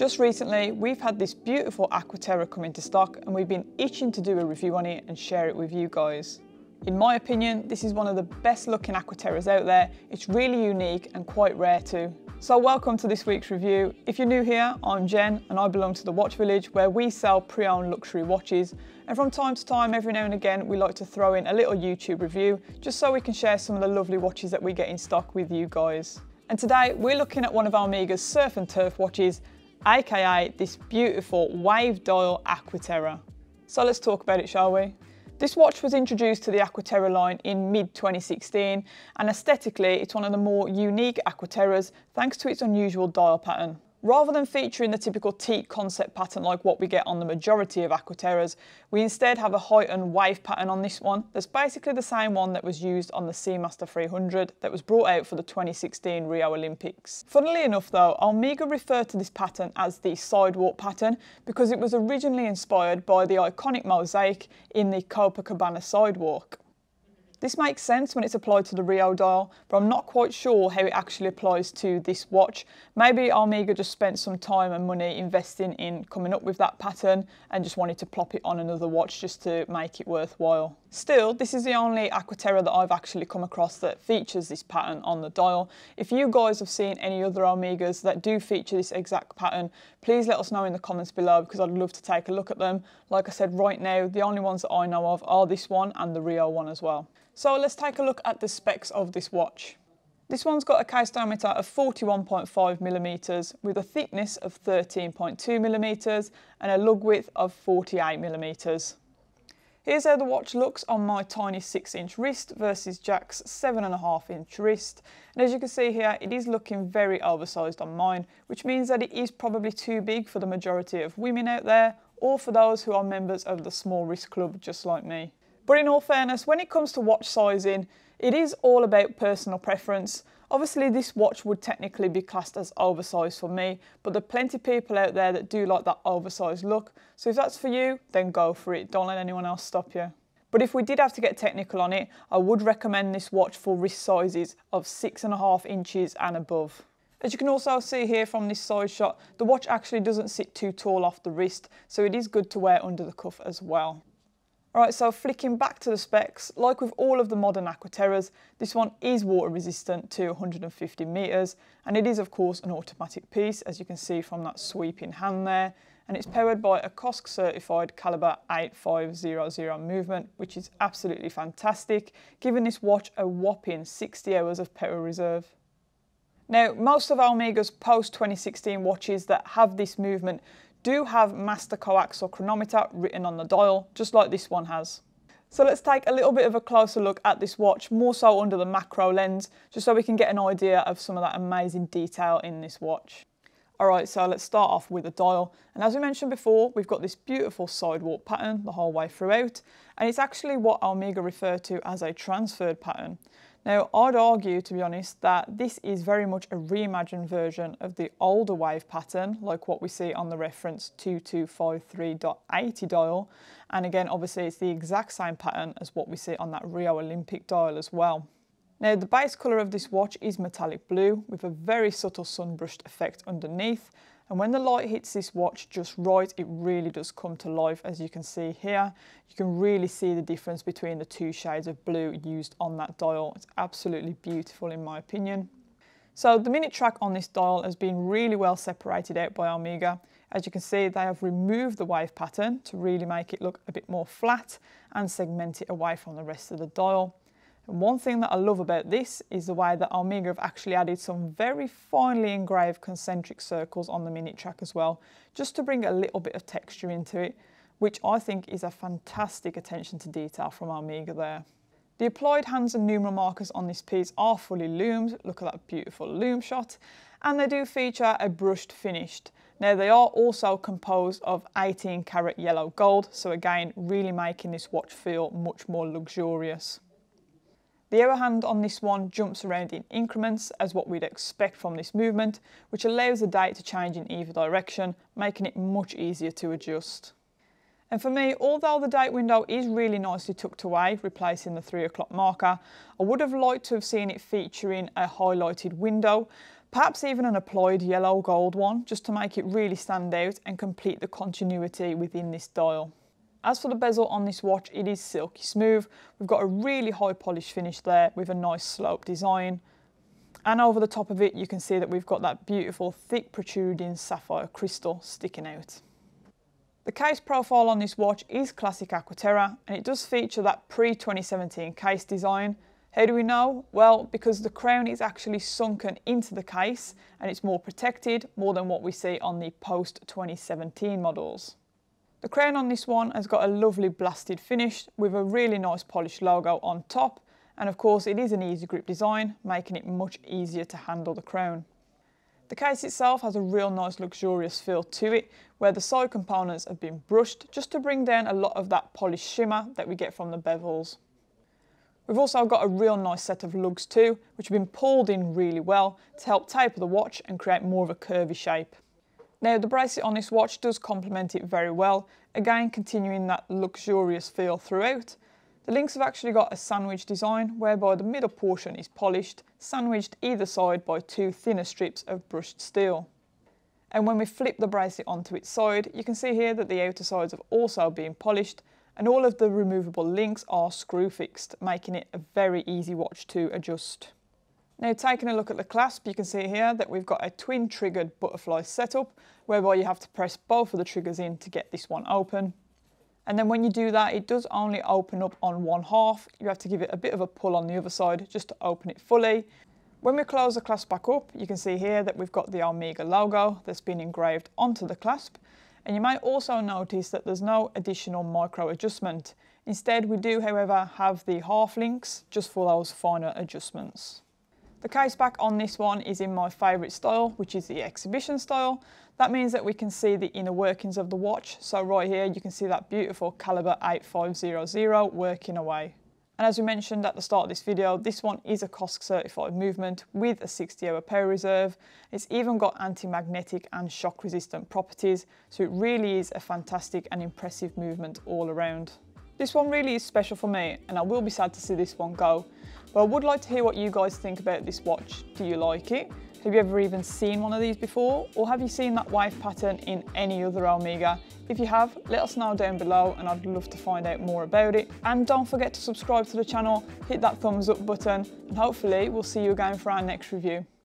Just recently, we've had this beautiful Aquaterra come into stock and we've been itching to do a review on it and share it with you guys. In my opinion, this is one of the best looking Aquaterras out there. It's really unique and quite rare too. So welcome to this week's review. If you're new here, I'm Jen and I belong to the Watch Village where we sell pre-owned luxury watches. And from time to time, every now and again, we like to throw in a little YouTube review just so we can share some of the lovely watches that we get in stock with you guys. And today we're looking at one of Omega's surf and turf watches, aka this beautiful wave dial Aquaterra. So let's talk about it, shall we? This watch was introduced to the Aquaterra line in mid-2016 and aesthetically it's one of the more unique Aquaterras thanks to its unusual dial pattern. Rather than featuring the typical teak concept pattern like what we get on the majority of Aquaterras, we instead have a height and wave pattern on this one that's basically the same one that was used on the Seamaster 300 that was brought out for the 2016 Rio Olympics. Funnily enough though, Omega referred to this pattern as the sidewalk pattern because it was originally inspired by the iconic mosaic in the Copacabana sidewalk. This makes sense when it's applied to the Rio dial, but I'm not quite sure how it actually applies to this watch. Maybe Omega just spent some time and money investing in coming up with that pattern and just wanted to plop it on another watch just to make it worthwhile. Still, this is the only Aquaterra that I've actually come across that features this pattern on the dial. If you guys have seen any other Omegas that do feature this exact pattern, please let us know in the comments below because I'd love to take a look at them. Like I said, right now, the only ones that I know of are this one and the Rio one as well. So let's take a look at the specs of this watch. This one's got a case diameter of 41.5 millimeters with a thickness of 13.2 millimeters and a lug width of 48 millimeters. Here's how the watch looks on my tiny 6 inch wrist versus Jack's 7.5 inch wrist. And as you can see here, it is looking very oversized on mine, which means that it is probably too big for the majority of women out there or for those who are members of the small wrist club just like me. But in all fairness, when it comes to watch sizing, it is all about personal preference. Obviously this watch would technically be classed as oversized for me, but there are plenty of people out there that do like that oversized look. So if that's for you, then go for it. Don't let anyone else stop you. But if we did have to get technical on it, I would recommend this watch for wrist sizes of six and a half inches and above. As you can also see here from this side shot, the watch actually doesn't sit too tall off the wrist, so it is good to wear under the cuff as well. Alright, so flicking back to the specs, like with all of the modern Aquaterras, this one is water resistant to 150 metres and it is of course an automatic piece as you can see from that sweeping hand there and it's powered by a COSC certified caliber 8500 movement which is absolutely fantastic giving this watch a whopping 60 hours of power reserve. Now most of Omega's post 2016 watches that have this movement do have master coaxial chronometer written on the dial, just like this one has. So let's take a little bit of a closer look at this watch, more so under the macro lens, just so we can get an idea of some of that amazing detail in this watch. Alright, so let's start off with the dial. And as we mentioned before, we've got this beautiful sidewalk pattern the whole way throughout, and it's actually what Omega refer to as a transferred pattern. Now, I'd argue, to be honest, that this is very much a reimagined version of the older wave pattern, like what we see on the reference 2253.80 dial. And again, obviously, it's the exact same pattern as what we see on that Rio Olympic dial as well. Now, the base colour of this watch is metallic blue with a very subtle sunbrushed effect underneath. And when the light hits this watch just right, it really does come to life. As you can see here, you can really see the difference between the two shades of blue used on that dial. It's absolutely beautiful in my opinion. So the minute track on this dial has been really well separated out by Omega. As you can see, they have removed the wave pattern to really make it look a bit more flat and segment it away from the rest of the dial. One thing that I love about this is the way that Omega have actually added some very finely engraved concentric circles on the minute track as well, just to bring a little bit of texture into it, which I think is a fantastic attention to detail from Omega there. The applied hands and numeral markers on this piece are fully loomed, look at that beautiful loom shot, and they do feature a brushed finished. Now they are also composed of 18 karat yellow gold, so again really making this watch feel much more luxurious. The hour hand on this one jumps around in increments as what we'd expect from this movement, which allows the date to change in either direction, making it much easier to adjust. And for me, although the date window is really nicely tucked away, replacing the 3 o'clock marker, I would have liked to have seen it featuring a highlighted window, Perhaps even an applied yellow gold one, just to make it really stand out and complete the continuity within this dial. As for the bezel on this watch, it is silky smooth. We've got a really high polish finish there with a nice slope design. And over the top of it, you can see that we've got that beautiful thick protruding sapphire crystal sticking out. The case profile on this watch is classic Aquaterra and it does feature that pre-2017 case design. How do we know? Well, because the crown is actually sunken into the case and it's more protected more than what we see on the post-2017 models. The crown on this one has got a lovely blasted finish with a really nice polished logo on top and of course it is an easy grip design making it much easier to handle the crown. The case itself has a real nice luxurious feel to it, where the side components have been brushed just to bring down a lot of that polished shimmer that we get from the bevels. We've also got a real nice set of lugs too, which have been pulled in really well to help taper the watch and create more of a curvy shape. Now the bracelet on this watch does complement it very well, again continuing that luxurious feel throughout, the links have actually got a sandwich design whereby the middle portion is polished, sandwiched either side by two thinner strips of brushed steel. And when we flip the bracelet onto its side, you can see here that the outer sides have also been polished and all of the removable links are screw fixed, making it a very easy watch to adjust. Now taking a look at the clasp, you can see here that we've got a twin triggered butterfly setup, whereby you have to press both of the triggers in to get this one open. And then when you do that, it does only open up on one half. You have to give it a bit of a pull on the other side just to open it fully. When we close the clasp back up, you can see here that we've got the Omega logo that's been engraved onto the clasp. And you might also notice that there's no additional micro adjustment. Instead, we do, however, have the half links just for those finer adjustments. The case back on this one is in my favourite style, which is the exhibition style. That means that we can see the inner workings of the watch. So right here, you can see that beautiful caliber 8500 working away. And as we mentioned at the start of this video, this one is a COSC certified movement with a 60 hour power reserve. It's even got anti-magnetic and shock resistant properties. So it really is a fantastic and impressive movement all around. This one really is special for me and I will be sad to see this one go. But I would like to hear what you guys think about this watch. Do you like it? Have you ever even seen one of these before? Or have you seen that wave pattern in any other Omega? If you have, let us know down below and I'd love to find out more about it. And don't forget to subscribe to the channel, hit that thumbs up button, and hopefully we'll see you again for our next review.